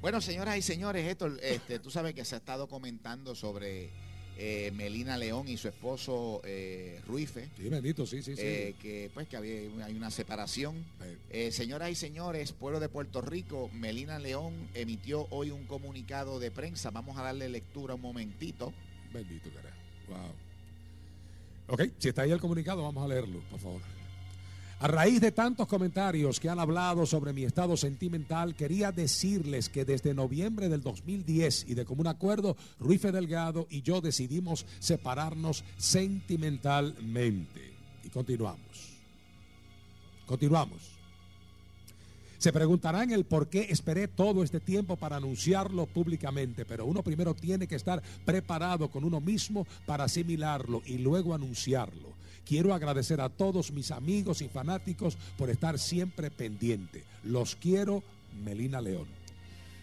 Bueno, señoras y señores, esto, este, tú sabes que se ha estado comentando sobre eh, Melina León y su esposo eh, Ruife. Sí, bendito, sí, sí, sí. Eh, que pues que había, hay una separación. Eh, señoras y señores, pueblo de Puerto Rico, Melina León emitió hoy un comunicado de prensa. Vamos a darle lectura un momentito. Bendito carajo. Wow. Ok, si está ahí el comunicado, vamos a leerlo, por favor. A raíz de tantos comentarios que han hablado sobre mi estado sentimental, quería decirles que desde noviembre del 2010 y de común acuerdo, Ruife Delgado y yo decidimos separarnos sentimentalmente. Y continuamos. Continuamos. Se preguntarán el por qué esperé todo este tiempo para anunciarlo públicamente, pero uno primero tiene que estar preparado con uno mismo para asimilarlo y luego anunciarlo. Quiero agradecer a todos mis amigos y fanáticos por estar siempre pendiente. Los quiero, Melina León.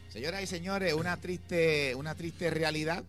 Señoras y señores, una triste, una triste realidad.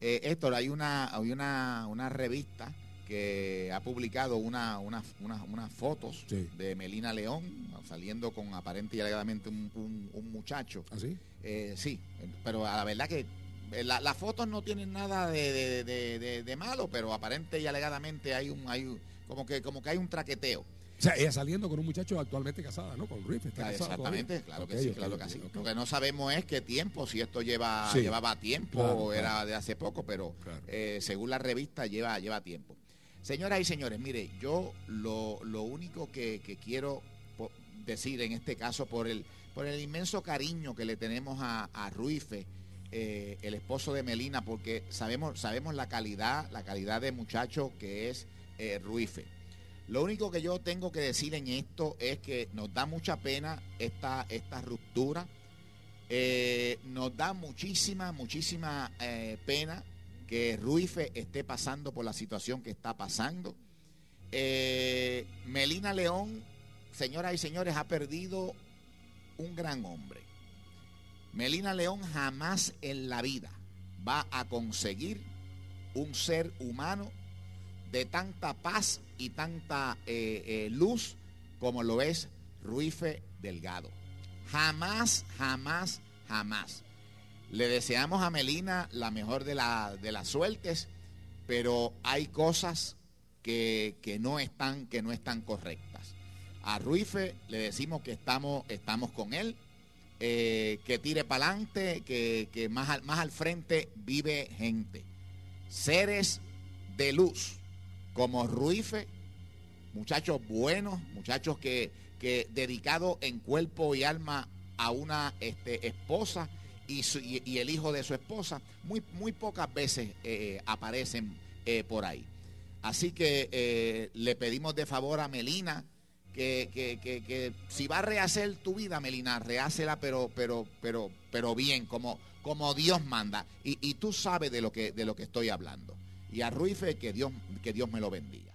Eh, Héctor, hay una, hay una, una revista que ha publicado una, una, unas fotos de Melina León saliendo con aparente y alegadamente un, un, muchacho. ¿Así? ¿Ah, eh, sí, pero a la verdad que eh, las fotos no tienen nada de, de, malo, pero aparente y alegadamente hay un, hay como que, como que hay un traqueteo. O sea, ella saliendo con un muchacho actualmente casada, ¿no? Con Riff. Está exactamente, claro que sí, claro que sí. Lo que no sabemos es qué tiempo, si esto lleva, llevaba tiempo o era de hace poco, pero eh, según la revista lleva, lleva tiempo. Señoras y señores, mire, yo lo, lo único que, que, quiero decir en este caso por el, por el inmenso cariño que le tenemos a, a Ruife, eh, el esposo de Melina, porque sabemos, sabemos la calidad, la calidad de muchacho que es eh, Ruife. Lo único que yo tengo que decir en esto es que nos da mucha pena esta, esta ruptura. Eh, nos da muchísima, muchísima pena que Ruife esté pasando por la situación que está pasando. Melina León, señoras y señores, ha perdido un gran hombre. Melina León jamás en la vida va a conseguir un ser humano de tanta paz y tanta eh, eh, luz como lo es Ruife Delgado. Jamás, jamás, jamás. Le deseamos a Melina la mejor de, la, de las suertes, pero hay cosas que, no están, correctas. A Ruife le decimos que estamos con él, eh, que tire para adelante, que, más, al, más al frente vive gente. Seres de luz, como Ruife, muchachos buenos, muchachos que, que dedicados en cuerpo y alma a una este, esposa y, y, el hijo de su esposa, muy, muy pocas veces eh, aparecen eh, por ahí. Así que le pedimos de favor a Melina que, que, que, que, si va a rehacer tu vida, Melina, rehácela, pero, pero, pero, pero bien, como, como Dios manda. Y, y, tú sabes de lo que, de lo que estoy hablando. Y a Ruife, que Dios, que Dios me lo bendiga.